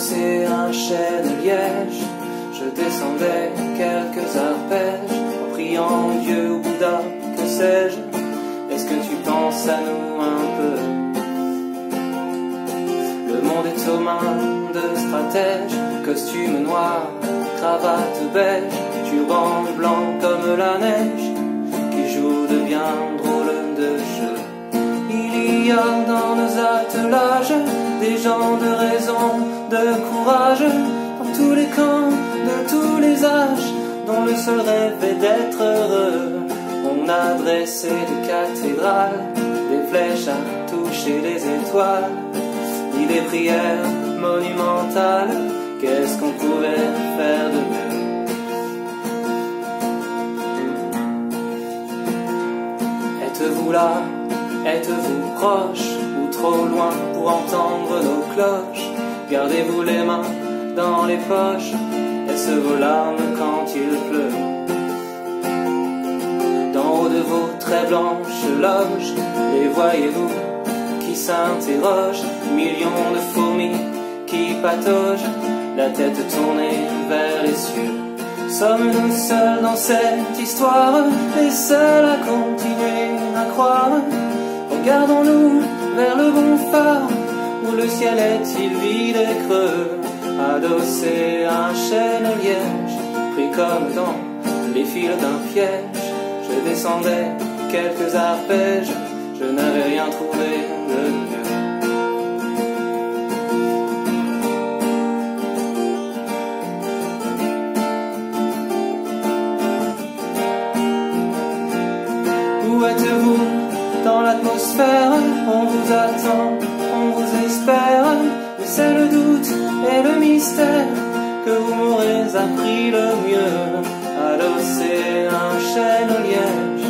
À un chêne liège, je descendais quelques arpèges, en priant Dieu ou Bouddha, que sais-je. Est-ce que tu penses à nous un peu? Le monde est aux mains de stratèges, costume noir, cravate beige, turban blanc comme la neige, qui joue de bien drôles de jeux. Il y a dans nos attelages des gens de raison, de courage, dans tous les camps, de tous les âges, dont le seul rêve est d'être heureux. On a dressé des cathédrales, des flèches à toucher les étoiles, ni des prières monumentales. Qu'est-ce qu'on pouvait faire de mieux? Êtes-vous là? Êtes-vous proche? Trop loin pour entendre nos cloches. Gardez-vous les mains dans les poches Est-ce vos larmes quand il pleut. D'en haut de vos très blanches loges Les voyez-vous qui s'interrogent. Millions de fourmis qui pataugent La tête tournée vers les cieux. Sommes-nous seuls dans cette histoire Les seuls à continuer à croire? Regardons-nous vers le bon phare Où le ciel est-il vide et creux. Adossé à un chêne liège Pris comme dans les fils d'un piège. Je descendais quelques arpèges Je n'avais rien trouvé de mieux doute et le mystère que vous m'aurez appris le mieux. À un chêne au liège.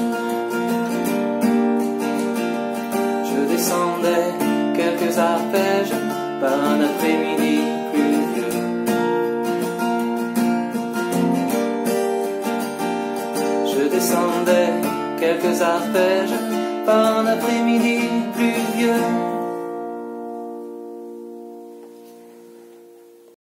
Je descendais quelques arpèges par un après-midi pluvieux. Je descendais quelques arpèges par un après-midi pluvieux.